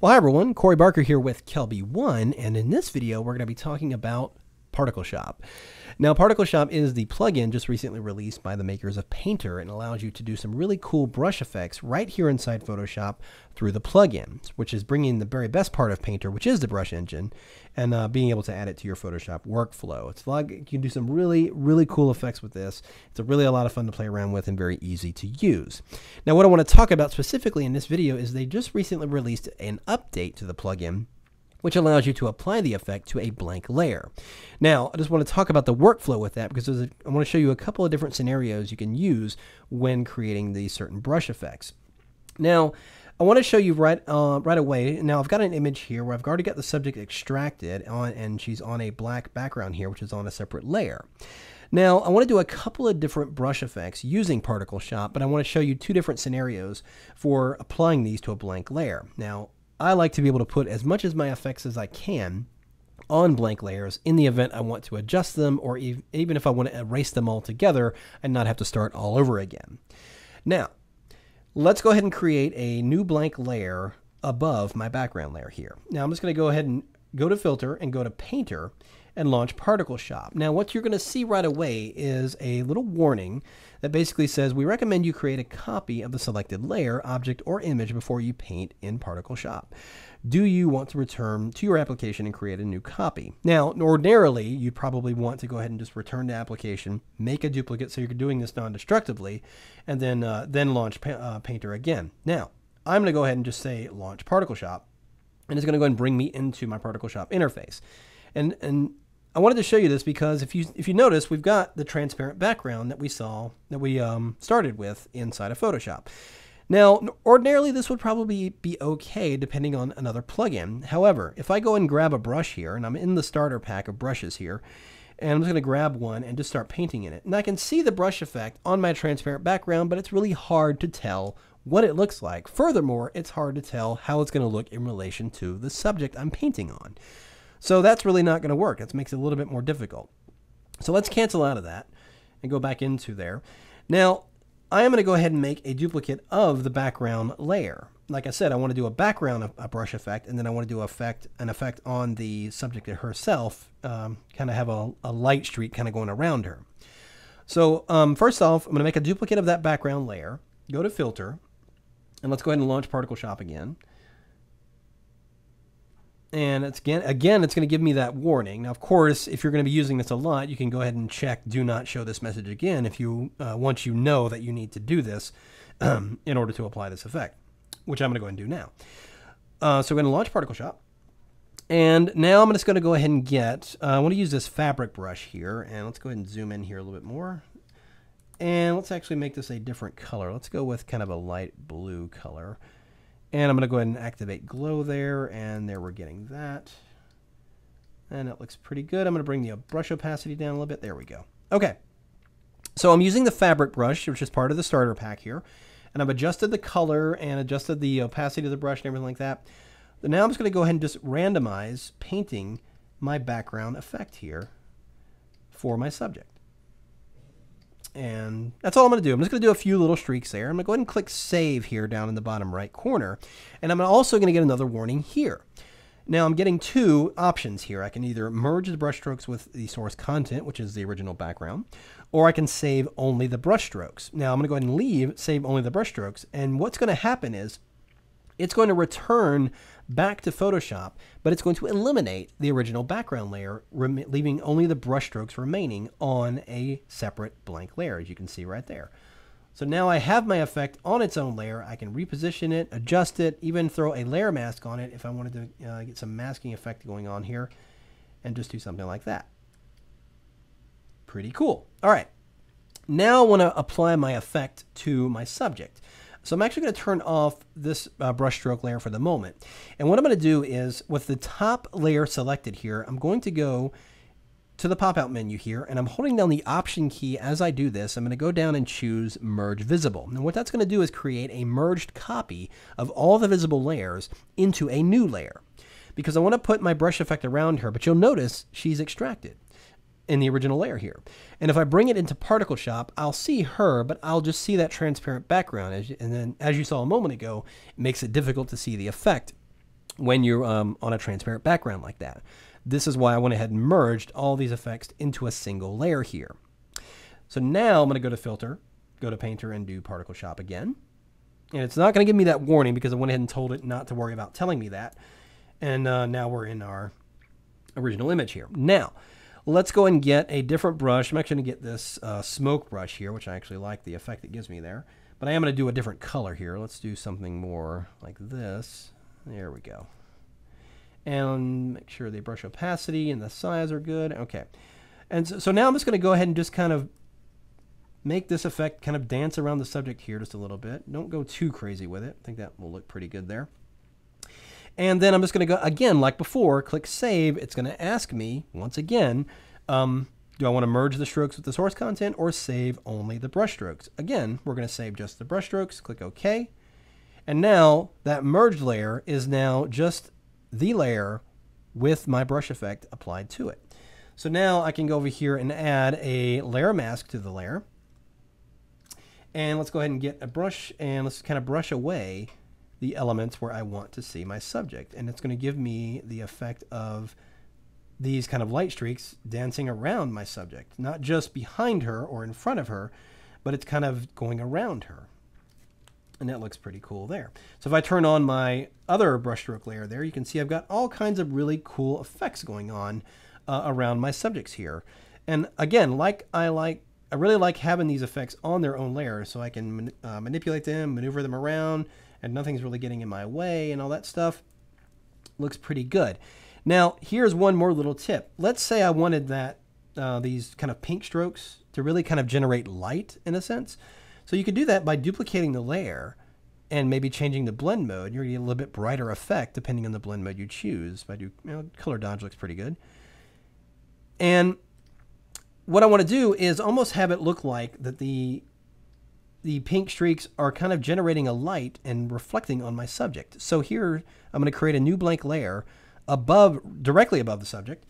Well, hi everyone, Corey Barker here with KelbyOne, and in this video we're going to be talking about Particle Shop. Now, Particle Shop is the plugin just recently released by the makers of Painter and allows you to do some really cool brush effects right here inside Photoshop through the plugin, which is bringing the very best part of Painter, which is the brush engine, and uh, being able to add it to your Photoshop workflow. It's like you can do some really, really cool effects with this. It's a really a lot of fun to play around with and very easy to use. Now, what I want to talk about specifically in this video is they just recently released an update to the plugin which allows you to apply the effect to a blank layer. Now, I just want to talk about the workflow with that because a, I want to show you a couple of different scenarios you can use when creating these certain brush effects. Now, I want to show you right uh, right away. Now, I've got an image here where I've already got the subject extracted on, and she's on a black background here, which is on a separate layer. Now, I want to do a couple of different brush effects using Particle Shop, but I want to show you two different scenarios for applying these to a blank layer. Now, I like to be able to put as much of my effects as I can on blank layers in the event I want to adjust them or ev even if I want to erase them all together and not have to start all over again. Now, let's go ahead and create a new blank layer above my background layer here. Now I'm just going to go ahead and go to filter and go to painter and launch Particle Shop. Now what you're going to see right away is a little warning that basically says we recommend you create a copy of the selected layer, object, or image before you paint in Particle Shop. Do you want to return to your application and create a new copy? Now, ordinarily, you'd probably want to go ahead and just return to application, make a duplicate so you're doing this non-destructively, and then, uh, then launch pa uh, Painter again. Now, I'm going to go ahead and just say launch Particle Shop, and it's going to go and bring me into my Particle Shop interface. And, and I wanted to show you this because if you if you notice, we've got the transparent background that we saw that we um, started with inside of Photoshop. Now, ordinarily this would probably be okay depending on another plugin. However, if I go and grab a brush here, and I'm in the starter pack of brushes here, and I'm just going to grab one and just start painting in it. And I can see the brush effect on my transparent background, but it's really hard to tell what it looks like. Furthermore, it's hard to tell how it's going to look in relation to the subject I'm painting on. So that's really not going to work. That makes it a little bit more difficult. So let's cancel out of that and go back into there. Now, I am going to go ahead and make a duplicate of the background layer. Like I said, I want to do a background a brush effect, and then I want to do effect an effect on the subject herself, um, kind of have a, a, light streak kind of going around her. So um, first off, I'm going to make a duplicate of that background layer, go to Filter, and let's go ahead and launch Particle Shop again and it's again again it's going to give me that warning. Now of course if you're going to be using this a lot you can go ahead and check do not show this message again if you uh, once you know that you need to do this um, in order to apply this effect which i'm going to go ahead and do now. Uh, so we're going to launch particle shop and now i'm just going to go ahead and get uh, i want to use this fabric brush here and let's go ahead and zoom in here a little bit more. And let's actually make this a different color. Let's go with kind of a light blue color and I'm going to go ahead and activate glow there, and there we're getting that. And it looks pretty good. I'm going to bring the brush opacity down a little bit. There we go. Okay. So I'm using the fabric brush, which is part of the starter pack here. And I've adjusted the color and adjusted the opacity of the brush and everything like that. But now I'm just going to go ahead and just randomize painting my background effect here for my subject. And that's all I'm going to do. I'm just going to do a few little streaks there. I'm going to go ahead and click Save here down in the bottom right corner. And I'm also going to get another warning here. Now I'm getting two options here. I can either merge the brushstrokes with the source content, which is the original background, or I can save only the brushstrokes. Now I'm going to go ahead and leave save only the brushstrokes. And what's going to happen is it's going to return back to Photoshop, but it's going to eliminate the original background layer, leaving only the brushstrokes remaining on a separate blank layer, as you can see right there. So now I have my effect on its own layer. I can reposition it, adjust it, even throw a layer mask on it if I wanted to uh, get some masking effect going on here, and just do something like that. Pretty cool. All right. Now I want to apply my effect to my subject. So I'm actually going to turn off this uh, brushstroke layer for the moment. And what I'm going to do is with the top layer selected here, I'm going to go to the pop-out menu here, and I'm holding down the Option key as I do this. I'm going to go down and choose Merge Visible. And what that's going to do is create a merged copy of all the visible layers into a new layer. Because I want to put my brush effect around her, but you'll notice she's extracted in the original layer here. And if I bring it into Particle Shop, I'll see her, but I'll just see that transparent background. and then, as you saw a moment ago, it makes it difficult to see the effect when you're um, on a transparent background like that. This is why I went ahead and merged all these effects into a single layer here. So now I'm going to go to Filter, go to Painter, and do Particle Shop again. And it's not going to give me that warning because I went ahead and told it not to worry about telling me that. And uh, now we're in our original image here. Now, let's go and get a different brush. I'm actually going to get this uh, smoke brush here, which I actually like the effect it gives me there. But I am going to do a different color here. Let's do something more like this. There we go. And make sure the brush opacity and the size are good. Okay. And so, so now I'm just going to go ahead and just kind of make this effect kind of dance around the subject here just a little bit. Don't go too crazy with it. I think that will look pretty good there. And then I'm just going to go, again, like before, click Save. It's going to ask me, once again, um, do I want to merge the strokes with the source content or save only the brush strokes? Again, we're going to save just the brush strokes. Click OK. And now that merged layer is now just the layer with my brush effect applied to it. So now I can go over here and add a layer mask to the layer. And let's go ahead and get a brush and let's kind of brush away the elements where I want to see my subject. And it's going to give me the effect of these kind of light streaks dancing around my subject, not just behind her or in front of her, but it's kind of going around her. And that looks pretty cool there. So if I turn on my other brushstroke layer there, you can see I've got all kinds of really cool effects going on uh, around my subjects here. And again, like I like, I really like having these effects on their own layer so I can uh, manipulate them, maneuver them around, and nothing's really getting in my way and all that stuff. Looks pretty good. Now, here's one more little tip. Let's say I wanted that uh, these kind of pink strokes to really kind of generate light in a sense. So you could do that by duplicating the layer and maybe changing the blend mode. You're going to get a little bit brighter effect depending on the blend mode you choose. If I do, you know, color dodge looks pretty good. And what I want to do is almost have it look like that the the pink streaks are kind of generating a light and reflecting on my subject. So here I'm going to create a new blank layer above, directly above the subject.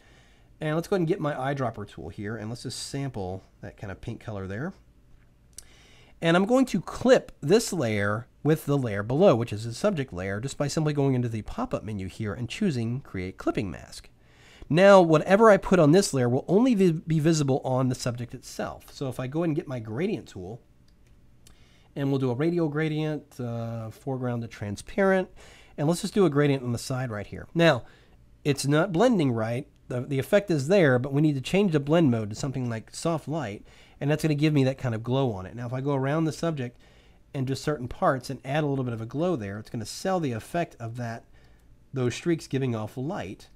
And let's go ahead and get my eyedropper tool here and let's just sample that kind of pink color there. And I'm going to clip this layer with the layer below, which is the subject layer, just by simply going into the pop-up menu here and choosing Create Clipping Mask. Now, whatever I put on this layer will only be visible on the subject itself. So if I go ahead and get my gradient tool, and we'll do a radial gradient, uh, foreground to transparent, and let's just do a gradient on the side right here. Now, it's not blending right. The, the effect is there, but we need to change the blend mode to something like soft light, and that's going to give me that kind of glow on it. Now, if I go around the subject and just certain parts and add a little bit of a glow there, it's going to sell the effect of that those streaks giving off light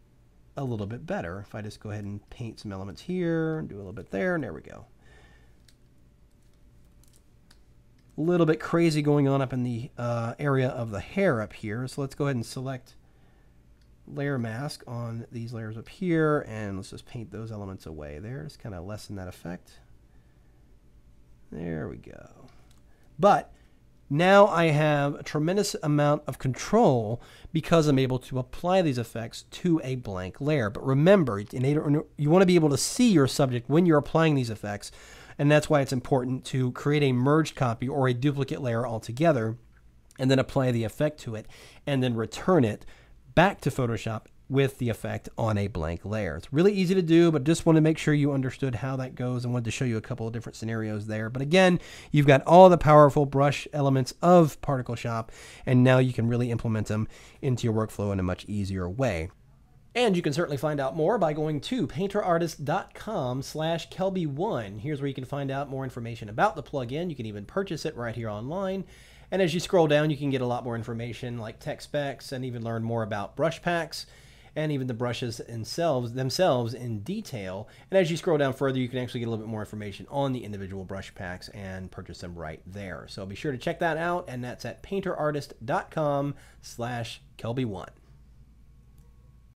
a little bit better. If I just go ahead and paint some elements here, and do a little bit there, and there we go. A little bit crazy going on up in the uh, area of the hair up here. So let's go ahead and select layer mask on these layers up here and let's just paint those elements away there. Just kind of lessen that effect. There we go. But now I have a tremendous amount of control because I'm able to apply these effects to a blank layer. But remember, you want to be able to see your subject when you're applying these effects and that's why it's important to create a merged copy or a duplicate layer altogether and then apply the effect to it and then return it back to Photoshop with the effect on a blank layer. It's really easy to do, but just want to make sure you understood how that goes. I wanted to show you a couple of different scenarios there. But again, you've got all the powerful brush elements of Particle Shop, and now you can really implement them into your workflow in a much easier way. And you can certainly find out more by going to painterartist.com slash KelbyOne. Here's where you can find out more information about the plugin. You can even purchase it right here online. And as you scroll down, you can get a lot more information like tech specs and even learn more about brush packs and even the brushes themselves, themselves in detail. And as you scroll down further, you can actually get a little bit more information on the individual brush packs and purchase them right there. So be sure to check that out, and that's at painterartist.com slash KelbyOne.